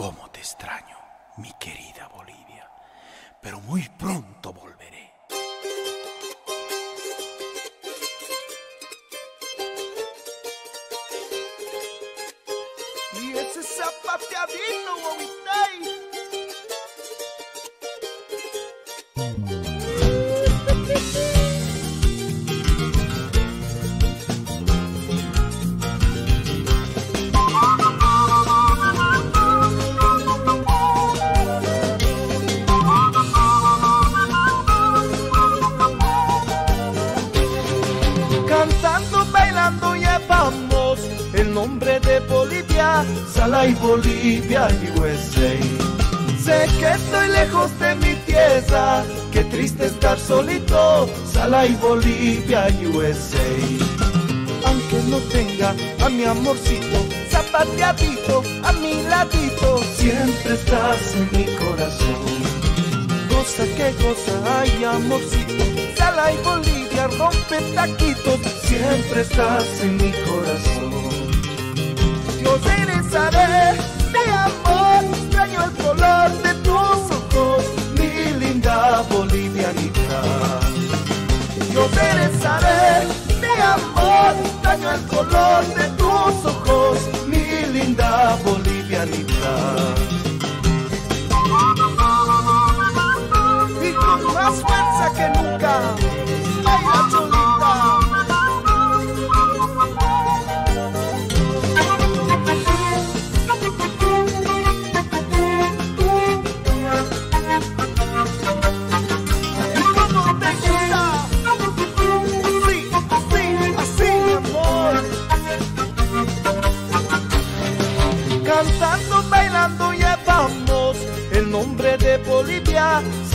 cómo te extraño, mi querida Bolivia, pero muy pronto volveré. Y ese zapateadito, Bobitay. Bolivia, Sala y Bolivia, USA. Sé que estoy lejos de mi tierra, qué triste estar solito, Sala y Bolivia, USA. Aunque no tenga a mi amorcito, zapateadito, a mi ladito, siempre estás en mi corazón. Cosa que cosa hay amorcito, Sala y Bolivia, rompe taquitos, siempre estás en mi corazón. Yo regresaré, mi amor, extraño el color de tus ojos, mi linda bolivianita. Yo regresaré, mi amor, extraño el color de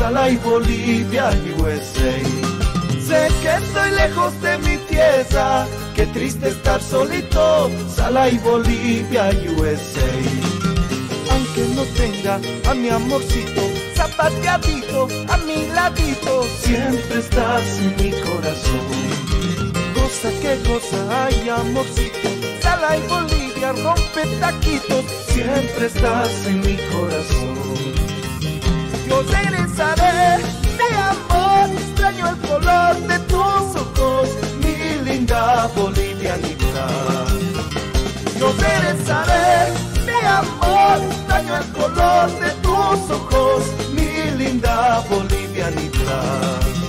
Sala y Bolivia, USA. Sé que estoy lejos de mi tierra, qué triste estar solito, Sala y Bolivia, USA. Aunque no tenga a mi amorcito, zapateadito, a mi ladito, siempre estás en mi corazón. Cosa que cosa hay amorcito, Sala y Bolivia, rompe taquitos, siempre estás en mi corazón. love.